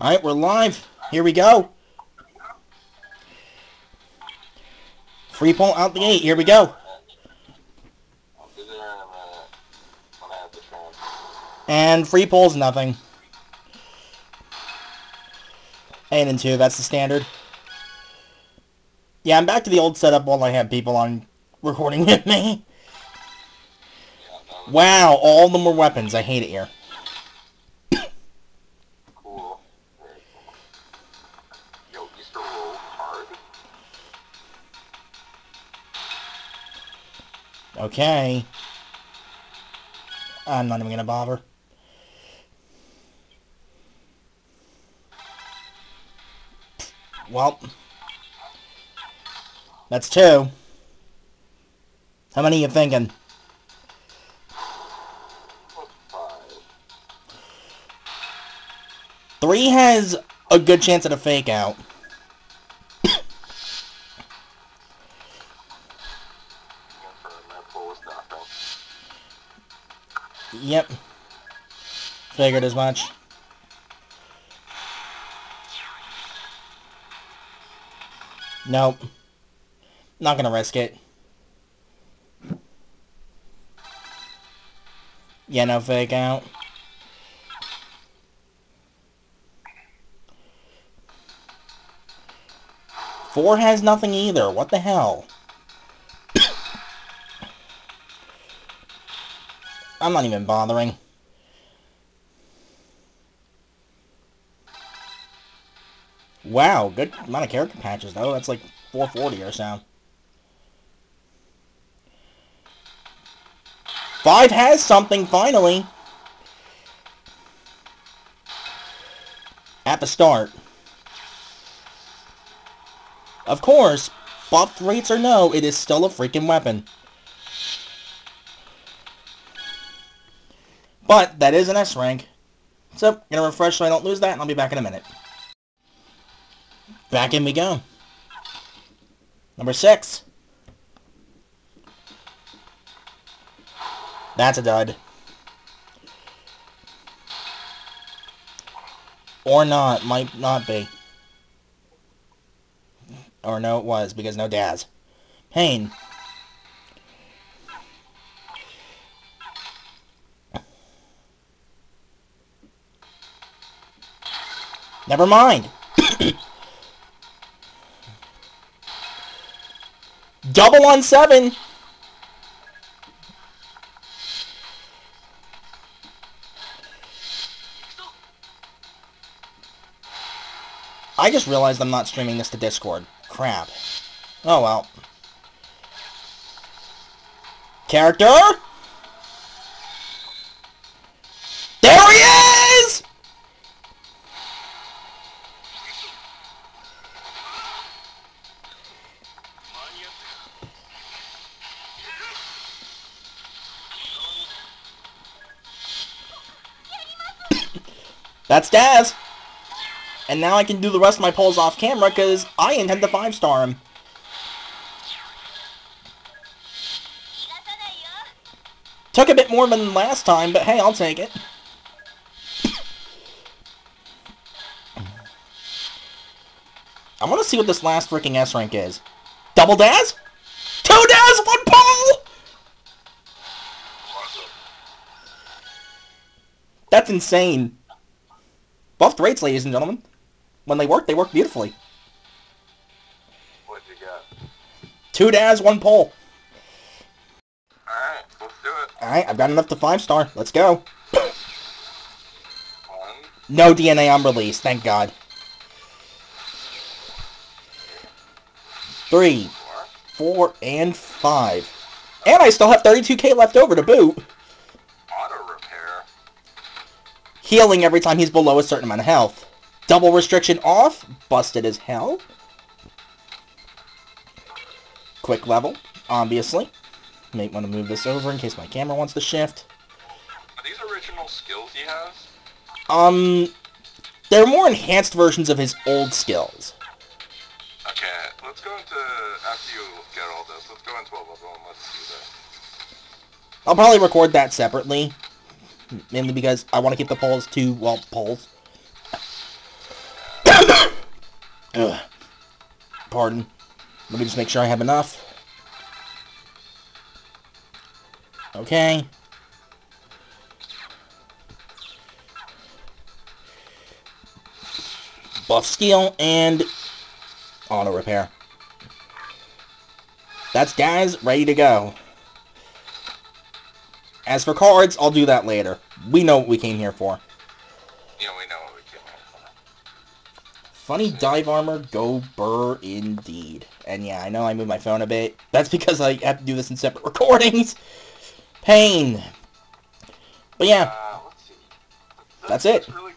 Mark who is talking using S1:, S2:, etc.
S1: Alright, we're live. Here we go. Free pull out the gate. Here we go.
S2: The.
S1: And free pulls, nothing. Eight and two, that's the standard. Yeah, I'm back to the old setup while I have people on recording with me. Wow, all of them were weapons. I hate it here. Okay. I'm not even gonna bother. Well. That's two. How many you thinking? Three has a good chance at a fake out. Yep. Figured as much. Nope. Not gonna risk it. Yeah, no fake out. Four has nothing either. What the hell? I'm not even bothering. Wow, good amount of character patches though. That's like 440 or so. Five has something finally. At the start. Of course, buff rates or no, it is still a freaking weapon. But that is an S rank. So, I'm gonna refresh so I don't lose that, and I'll be back in a minute. Back in we go. Number six. That's a dud. Or not, might not be. Or no, it was, because no Daz. Pain. Never mind. Double on seven. I just realized I'm not streaming this to Discord. Crap. Oh well. Character? That's Daz. And now I can do the rest of my pulls off camera because I intend to five star him. Took a bit more than last time, but hey, I'll take it. I want to see what this last freaking S rank is. Double Daz? Two Daz, one pull! That's insane. Buffed rates, ladies and gentlemen. When they work, they work beautifully.
S2: What'd you got?
S1: Two Daz, one pole.
S2: Alright, let's do it.
S1: Alright, I've got enough to five star. Let's go.
S2: One,
S1: No DNA on release, thank God. Three,
S2: four,
S1: and five. And I still have 32k left over to boot. Healing every time he's below a certain amount of health. Double restriction off. Busted as hell. Quick level, obviously. May want to move this over in case my camera wants to shift.
S2: Are these original skills he has?
S1: Um, they're more enhanced versions of his old skills.
S2: Okay, let's go into, after you get all this, let's go into a level and let's do that.
S1: I'll probably record that separately. Mainly because I want to keep the polls to, well, polls. Pardon. Let me just make sure I have enough. Okay. Buff steel and auto repair. That's guys ready to go. As for cards, I'll do that later. We know what we came here for.
S2: Yeah, we know what we came here for.
S1: Funny dive armor, go burr indeed. And yeah, I know I moved my phone a bit. That's because I have to do this in separate recordings. Pain. But yeah,
S2: Uh, let's see.
S1: That's it.
S2: That's really